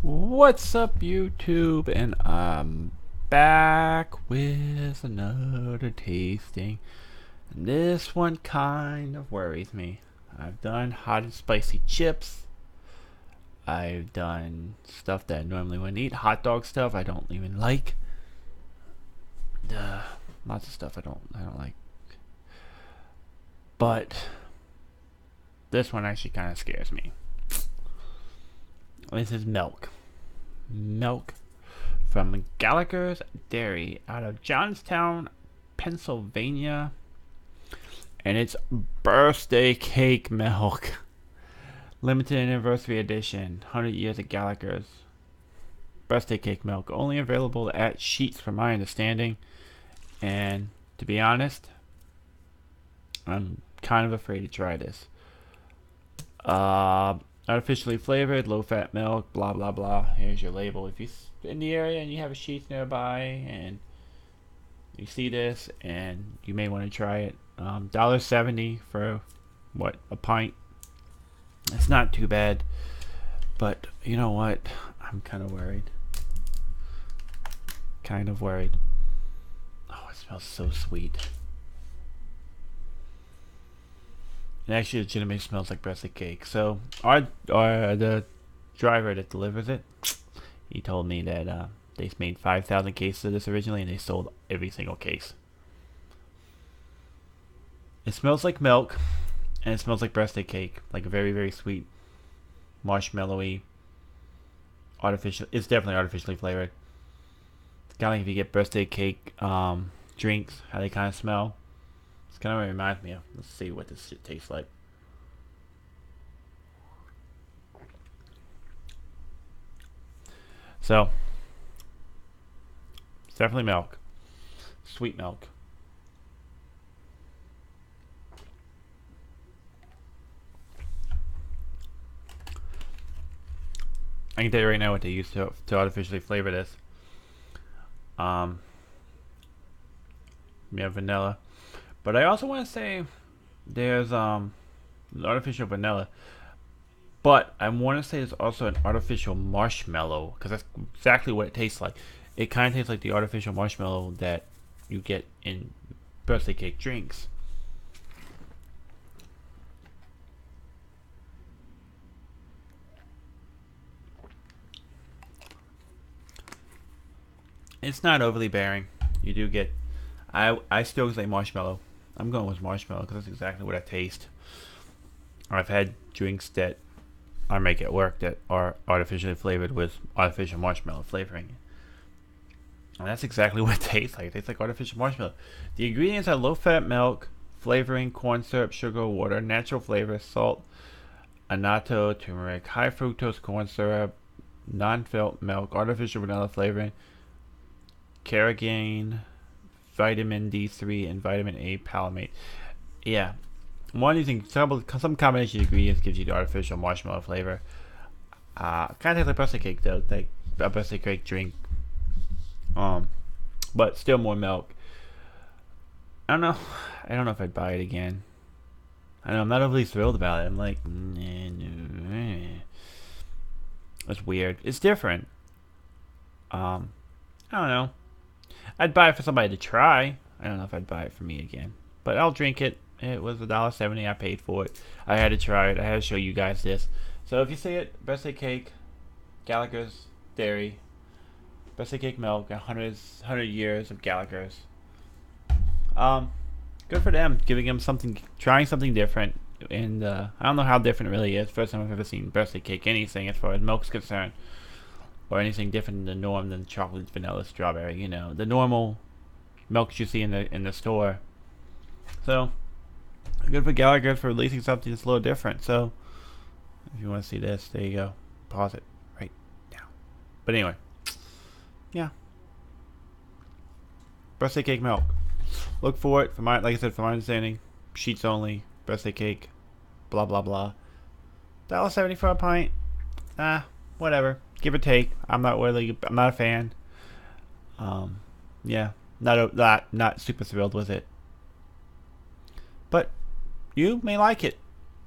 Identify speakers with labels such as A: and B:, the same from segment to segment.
A: What's up YouTube? And I'm back with another tasting. And this one kind of worries me. I've done hot and spicy chips. I've done stuff that I normally wouldn't eat. Hot dog stuff I don't even like. Uh, lots of stuff I don't I don't like. But this one actually kind of scares me. This is milk. Milk from Galliker's Dairy out of Johnstown, Pennsylvania. And it's birthday cake milk. Limited anniversary edition. 100 years of Galliker's. Birthday cake milk. Only available at Sheetz, from my understanding. And to be honest, I'm kind of afraid to try this. Uh, Artificially flavored, low fat milk, blah blah blah. Here's your label. If you're in the area and you have a Sheetz nearby and you see this and you may want to try it, um, $1.70 for what, a pint? It's not too bad. But you know what? I'm kind of worried. Kind of worried. Oh, it smells so sweet. It actually legitimately smells like birthday cake. So our, our the driver that delivers it, he told me that uh, they made 5,000 cases of this originally and they sold every single case. It smells like milk and it smells like birthday cake, like a very very sweet, marshmallowy, artificial. It's definitely artificially flavored. It's kind of like if you get birthday cake um, drinks, how they kind of smell. It's kind of reminds me of. Let's see what this shit tastes like. So, it's definitely milk. Sweet milk. I can tell you right now what they use to, to artificially flavor this. Um, we have vanilla. But I also want to say there's um artificial vanilla. But I want to say there's also an artificial marshmallow because that's exactly what it tastes like. It kind of tastes like the artificial marshmallow that you get in birthday cake drinks. It's not overly bearing. You do get I I still say marshmallow. I'm going with marshmallow because that's exactly what I taste. I've had drinks that I make at work that are artificially flavored with artificial marshmallow flavoring. And that's exactly what it tastes like. It tastes like artificial marshmallow. The ingredients are low fat milk, flavoring, corn syrup, sugar, water, natural flavor, salt, annatto, turmeric, high fructose corn syrup, non felt milk, artificial vanilla flavoring, carrageenan, vitamin D3 and vitamin A palmate. Yeah, one using some some combination of ingredients gives you the artificial marshmallow flavor. Uh, kind of like birthday cake though, like a birthday cake drink. Um, but still more milk. I don't know. I don't know if I'd buy it again. I know I'm not overly thrilled about it. I'm like, that's weird. It's different. Um, I don't know. I'd buy it for somebody to try. I don't know if I'd buy it for me again, but I'll drink it. It was a dollar seventy. I paid for it. I had to try it. I had to show you guys this. So if you see it, birthday cake, Galliker's Dairy, birthday cake milk, 100, 100 years of Galliker's. Um, good for them, giving them something, trying something different. And uh, I don't know how different it really is. First time I've ever seen birthday cake anything as far as milk's concerned or anything different than the norm than chocolate, vanilla, strawberry. You know, the normal milks you see in the in the store. So, good for Galliker for releasing something that's a little different. So, if you want to see this, there you go. Pause it right now. But anyway, yeah. Birthday cake milk. Look for it. For my, like I said, from my understanding, Sheetz only. Birthday cake. Blah blah blah. Dollar seventy for a pint. Ah, whatever give or take. I'm not really, I'm not a fan. Um, yeah, not a, not not super thrilled with it. But you may like it.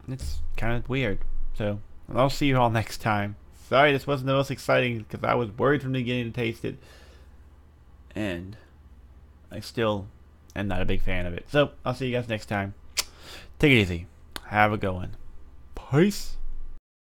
A: It's kind of weird. So I'll see you all next time. sorry this wasn't the most exciting because I was worried from the beginning to taste it. And I still am not a big fan of it. So I'll see you guys next time. Take it easy. Have a good one. Peace.